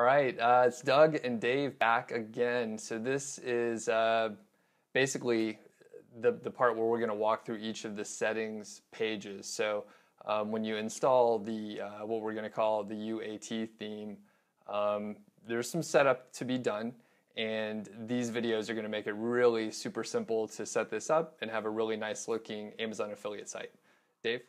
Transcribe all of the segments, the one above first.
All right, uh, it's Doug and Dave back again. So this is uh, basically the, the part where we're going to walk through each of the settings pages. So um, when you install the uh, what we're going to call the UAT theme, um, there's some setup to be done. And these videos are going to make it really super simple to set this up and have a really nice looking Amazon affiliate site. Dave?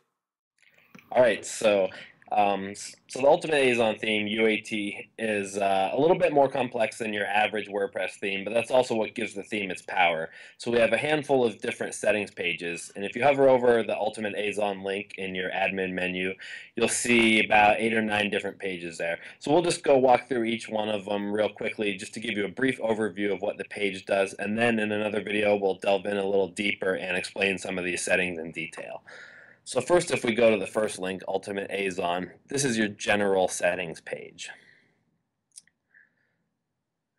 All right, so um, so the Ultimate Azon theme, UAT, is uh, a little bit more complex than your average WordPress theme, but that's also what gives the theme its power. So we have a handful of different settings pages, and if you hover over the Ultimate Azon link in your admin menu, you'll see about eight or nine different pages there. So we'll just go walk through each one of them real quickly just to give you a brief overview of what the page does, and then in another video we'll delve in a little deeper and explain some of these settings in detail. So first, if we go to the first link, Ultimate Azon, this is your general settings page.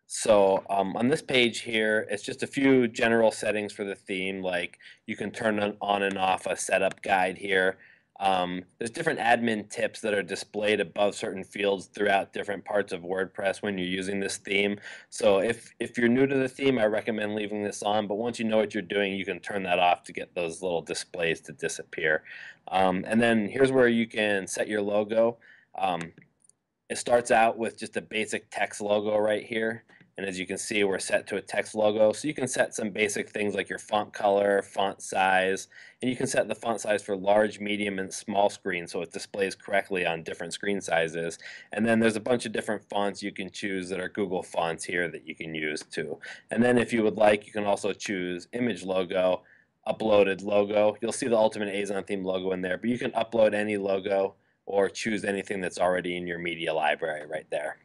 So um, on this page here, it's just a few general settings for the theme, like you can turn on and off a setup guide here. Um, there's different admin tips that are displayed above certain fields throughout different parts of WordPress when you're using this theme. So if, if you're new to the theme, I recommend leaving this on, but once you know what you're doing, you can turn that off to get those little displays to disappear. Um, and then here's where you can set your logo. Um, it starts out with just a basic text logo right here. And as you can see, we're set to a text logo. So you can set some basic things like your font color, font size, and you can set the font size for large, medium, and small screen so it displays correctly on different screen sizes. And then there's a bunch of different fonts you can choose that are Google fonts here that you can use too. And then if you would like, you can also choose image logo, uploaded logo. You'll see the Ultimate Azon theme logo in there, but you can upload any logo or choose anything that's already in your media library right there.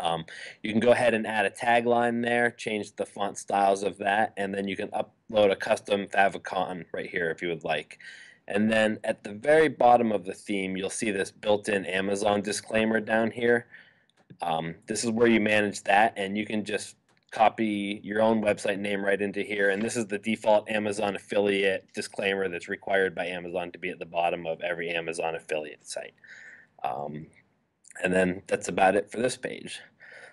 Um, you can go ahead and add a tagline there, change the font styles of that, and then you can upload a custom favicon right here if you would like. And then at the very bottom of the theme, you'll see this built-in Amazon disclaimer down here. Um, this is where you manage that, and you can just copy your own website name right into here. And this is the default Amazon affiliate disclaimer that's required by Amazon to be at the bottom of every Amazon affiliate site. Um, and then that's about it for this page.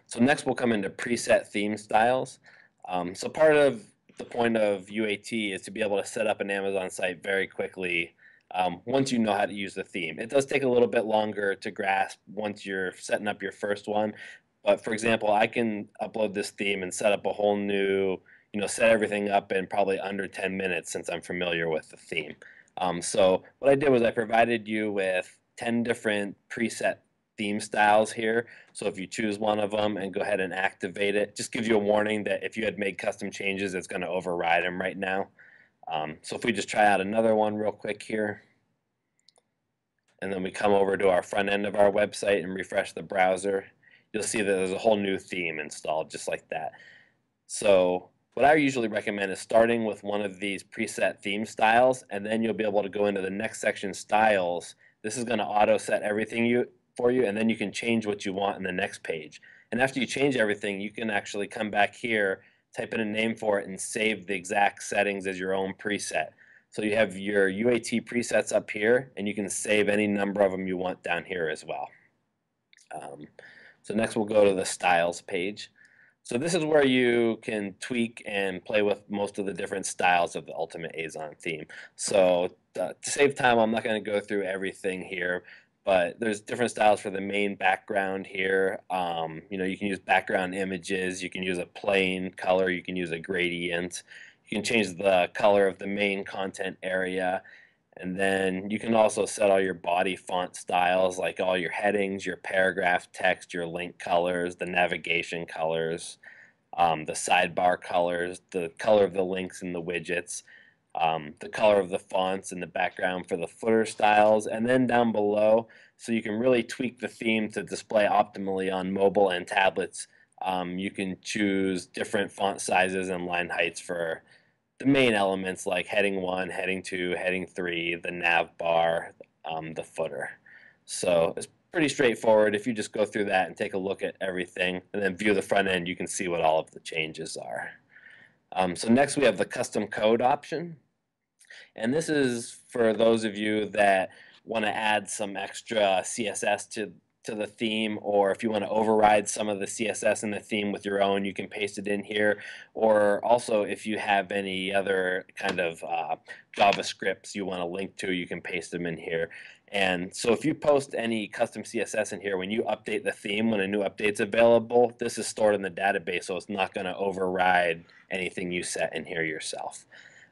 So next we'll come into preset theme styles. Um, so part of the point of UAT is to be able to set up an Amazon site very quickly um, once you know how to use the theme. It does take a little bit longer to grasp once you're setting up your first one. But for example, I can upload this theme and set up a whole new, you know, set everything up in probably under 10 minutes since I'm familiar with the theme. Um, so what I did was I provided you with 10 different preset theme styles here. So if you choose one of them and go ahead and activate it, just gives you a warning that if you had made custom changes, it's going to override them right now. Um, so if we just try out another one real quick here, and then we come over to our front end of our website and refresh the browser, you'll see that there's a whole new theme installed just like that. So what I usually recommend is starting with one of these preset theme styles, and then you'll be able to go into the next section, styles. This is going to auto set everything you for you, and then you can change what you want in the next page. And after you change everything, you can actually come back here, type in a name for it, and save the exact settings as your own preset. So you have your UAT presets up here, and you can save any number of them you want down here as well. Um, so next we'll go to the styles page. So this is where you can tweak and play with most of the different styles of the Ultimate Azon theme. So uh, to save time, I'm not going to go through everything here, but there's different styles for the main background here. Um, you know, you can use background images, you can use a plain color, you can use a gradient, you can change the color of the main content area, and then you can also set all your body font styles, like all your headings, your paragraph text, your link colors, the navigation colors, um, the sidebar colors, the color of the links and the widgets um, the color of the fonts and the background for the footer styles, and then down below, so you can really tweak the theme to display optimally on mobile and tablets. Um, you can choose different font sizes and line heights for the main elements like heading 1, heading 2, heading 3, the nav bar, um, the footer. So it's pretty straightforward. If you just go through that and take a look at everything and then view the front end, you can see what all of the changes are. Um, so next we have the custom code option. And this is for those of you that want to add some extra CSS to to the theme, or if you want to override some of the CSS in the theme with your own, you can paste it in here. Or also, if you have any other kind of uh, JavaScripts you want to link to, you can paste them in here. And so if you post any custom CSS in here, when you update the theme, when a new update's available, this is stored in the database, so it's not going to override anything you set in here yourself.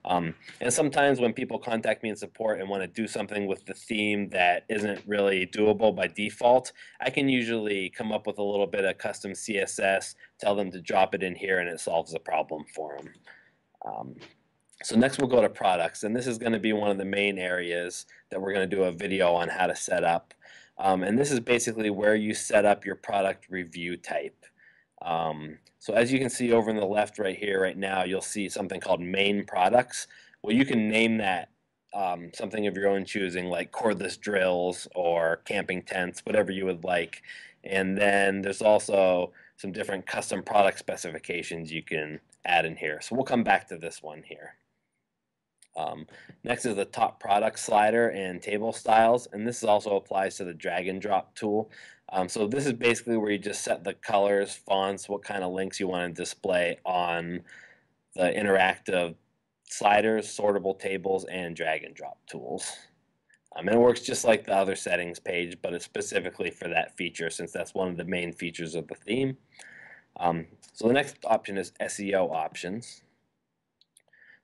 Um, and sometimes when people contact me in support and want to do something with the theme that isn't really doable by default, I can usually come up with a little bit of custom CSS, tell them to drop it in here, and it solves the problem for them. Um, so next we'll go to products, and this is going to be one of the main areas that we're going to do a video on how to set up. Um, and this is basically where you set up your product review type. Um, so as you can see over in the left right here right now, you'll see something called main products. Well, you can name that um, something of your own choosing, like cordless drills or camping tents, whatever you would like. And then there's also some different custom product specifications you can add in here. So we'll come back to this one here. Um, next is the top product slider and table styles, and this also applies to the drag and drop tool. Um, so this is basically where you just set the colors, fonts, what kind of links you want to display on the interactive sliders, sortable tables, and drag and drop tools. Um, and it works just like the other settings page, but it's specifically for that feature since that's one of the main features of the theme. Um, so the next option is SEO options.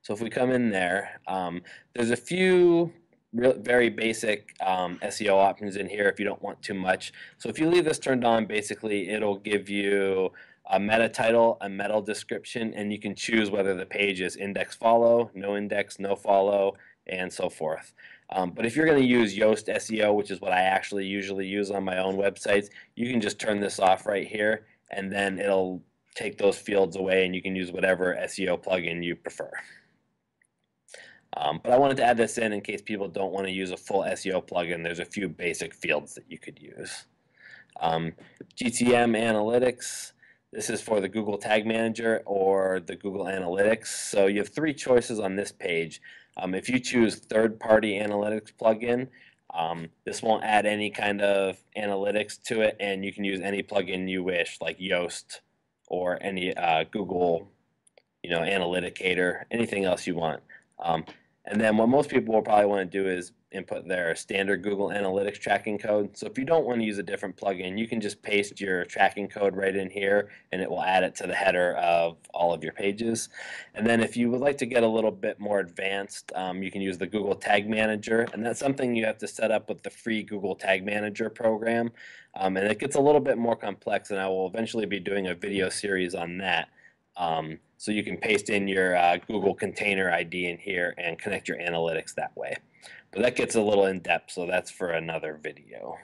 So if we come in there, um, there's a few very basic um, SEO options in here if you don't want too much. So if you leave this turned on, basically it'll give you a meta title, a meta description, and you can choose whether the page is index follow, no index, no follow, and so forth. Um, but if you're going to use Yoast SEO, which is what I actually usually use on my own websites, you can just turn this off right here, and then it'll take those fields away, and you can use whatever SEO plugin you prefer. Um, but I wanted to add this in in case people don't want to use a full SEO plugin. There's a few basic fields that you could use. Um, GTM Analytics. This is for the Google Tag Manager or the Google Analytics. So you have three choices on this page. Um, if you choose third-party analytics plugin, um, this won't add any kind of analytics to it, and you can use any plugin you wish, like Yoast or any uh, Google, you know, Analyticator, anything else you want. Um, and then what most people will probably want to do is input their standard Google Analytics tracking code. So if you don't want to use a different plugin, you can just paste your tracking code right in here and it will add it to the header of all of your pages. And then if you would like to get a little bit more advanced, um, you can use the Google Tag Manager. And that's something you have to set up with the free Google Tag Manager program. Um, and it gets a little bit more complex and I will eventually be doing a video series on that. Um, so you can paste in your uh, Google container ID in here and connect your analytics that way. But that gets a little in depth, so that's for another video.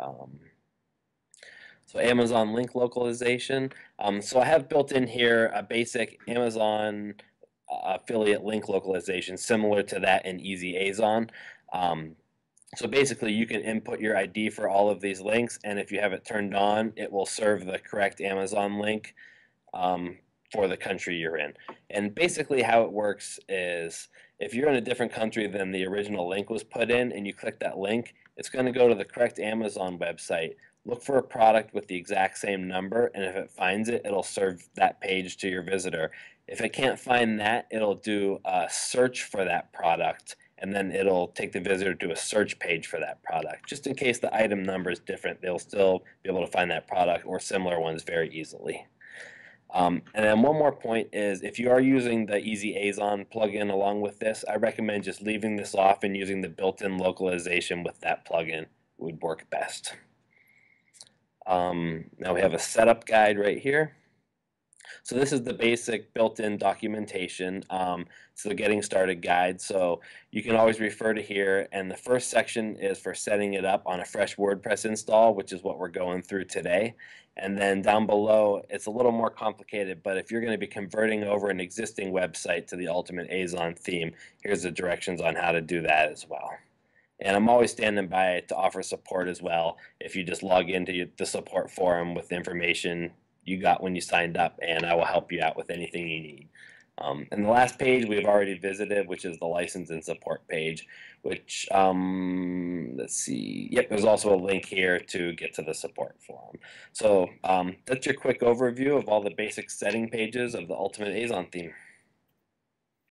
Um, so Amazon link localization. Um, so I have built in here a basic Amazon uh, affiliate link localization similar to that in EasyAzon. Um, so basically you can input your ID for all of these links and if you have it turned on, it will serve the correct Amazon link um, for the country you're in. And basically, how it works is if you're in a different country than the original link was put in and you click that link, it's going to go to the correct Amazon website, look for a product with the exact same number, and if it finds it, it'll serve that page to your visitor. If it can't find that, it'll do a search for that product and then it'll take the visitor to a search page for that product. Just in case the item number is different, they'll still be able to find that product or similar ones very easily. Um, and then one more point is if you are using the EasyAzon plugin along with this, I recommend just leaving this off and using the built-in localization with that plugin would work best. Um, now we have a setup guide right here. So this is the basic built-in documentation. Um, it's the getting started guide. So you can always refer to here. And the first section is for setting it up on a fresh WordPress install, which is what we're going through today. And then down below, it's a little more complicated, but if you're going to be converting over an existing website to the Ultimate Azon theme, here's the directions on how to do that as well. And I'm always standing by to offer support as well. If you just log into the support forum with information you got when you signed up, and I will help you out with anything you need. Um, and the last page we've already visited, which is the license and support page, which, um, let's see, yep, there's also a link here to get to the support forum. So um, that's your quick overview of all the basic setting pages of the Ultimate Azon theme.